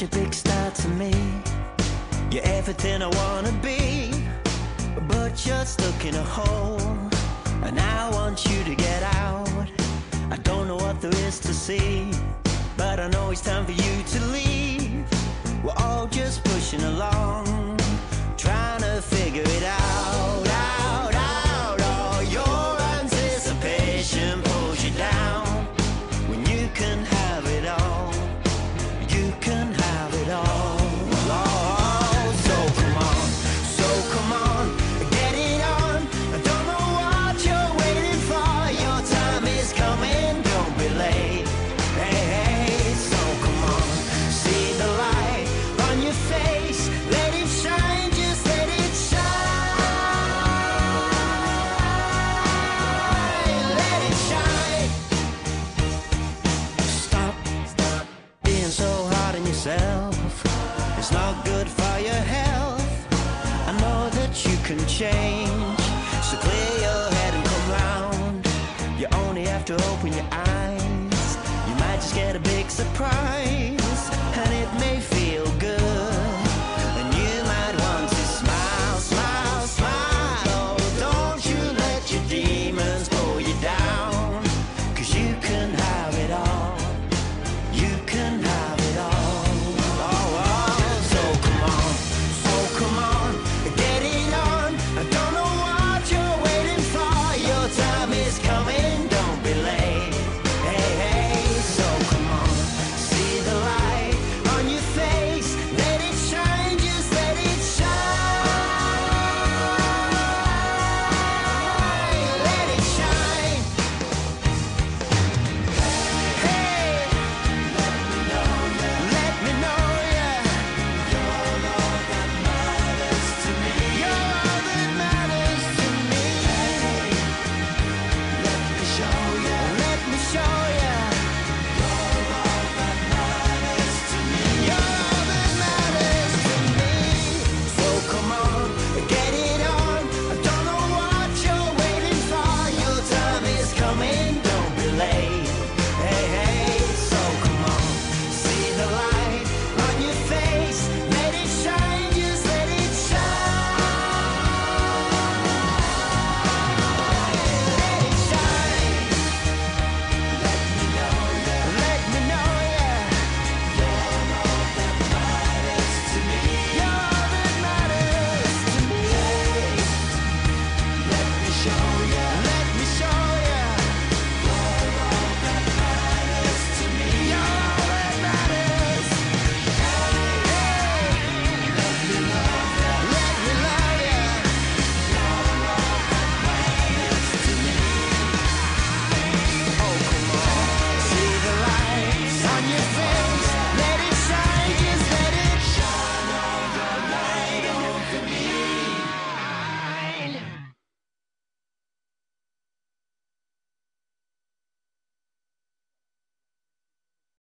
such a big star to me. You're everything I wanna be, but you're stuck in a hole. And I want you to get out. I don't know what there is to see, but I know it's time for you to leave. We're all just pushing along, trying to figure it out, good for your health. I know that you can change. So clear your head and come round. You only have to open your eyes. You might just get a big surprise.